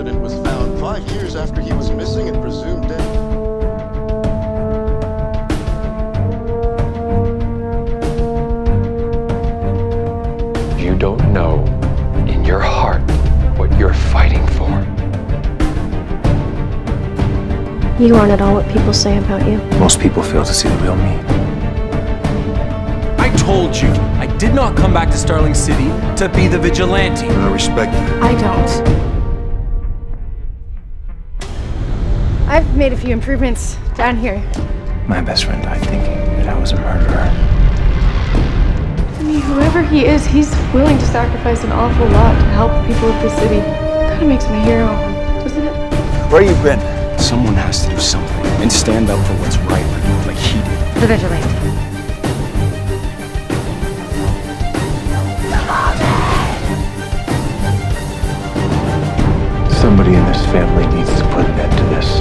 resident was found five years after he was missing and presumed dead. You don't know in your heart what you're fighting for. You aren't at all what people say about you. Most people fail to see the real me. I told you, I did not come back to Starling City to be the vigilante. I respect that. I don't. I've made a few improvements down here. My best friend died thinking that I was a murderer. I mean, whoever he is, he's willing to sacrifice an awful lot to help the people of the city. Kind of makes him a hero, doesn't it? Where you been? Someone has to do something and stand up for what's right like, like he did. The vigilante. Family needs to put an end to this,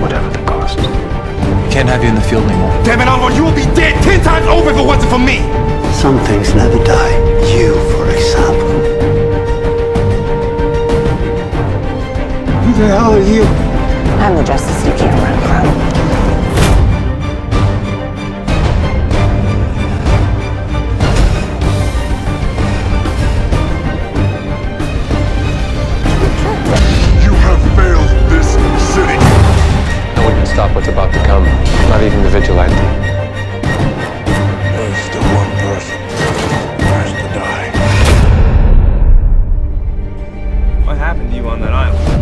whatever the cost. We can't have you in the field anymore. Damn it, Oliver, you will be dead ten times over if it wasn't for me! Some things never die. You, for example. Who the hell are you? I'm the justice you can't from. stop what's about to come, not even the vigilante. There's the one person who has to die. What happened to you on that island?